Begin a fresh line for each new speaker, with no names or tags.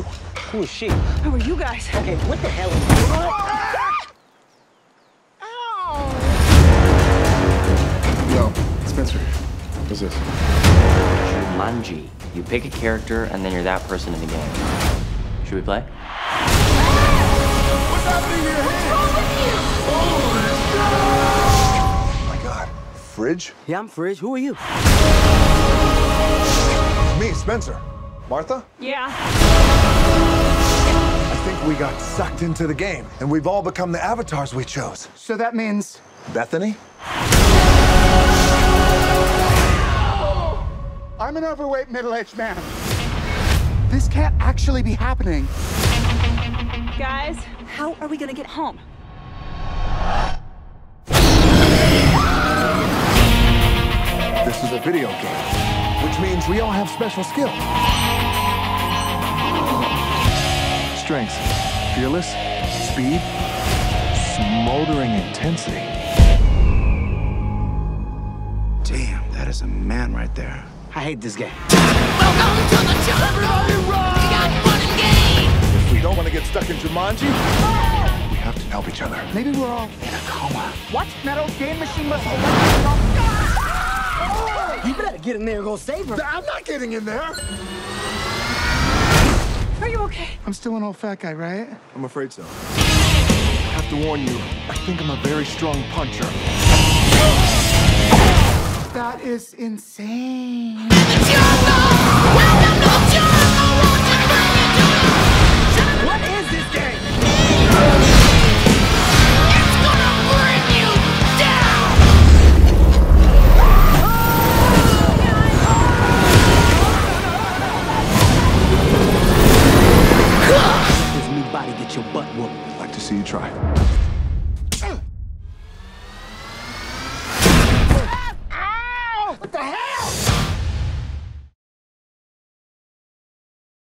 Who is she?
Who are you guys?
Okay, what the hell is
Yo, Spencer. What's this?
Jumanji. You pick a character and then you're that person in the game. Should we play?
What's happening here? Oh my god. Fridge?
Yeah, I'm Fridge. Who are you?
Me, Spencer. Martha?
Yeah.
I think we got sucked into the game, and we've all become the avatars we chose.
So that means
Bethany?
I'm an overweight middle-aged man. This can't actually be happening.
Guys, how are we gonna get home?
This is a video game, which means we all have special skills. Strengths fearless, speed, smoldering intensity.
Damn, that is a man right there.
I hate this game. Welcome to the jungle!
If we don't want to get stuck in Jumanji, we have to help each other.
Maybe we're all in a coma. What? Metal game machine must
You better get in there and go save her.
I'm not getting in there.
Are you okay?
I'm still an old fat guy, right?
I'm afraid so. I have to warn you, I think I'm a very strong puncher.
That is insane.
everybody get your butt whooped.
I'd like to see you try. Ow! What the hell?